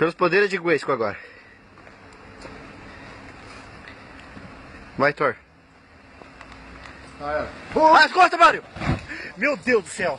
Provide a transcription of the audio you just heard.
Pelos poderes de Guesco agora. Vai, Thor. Ah, é. As costas, Mario! Meu Deus do céu.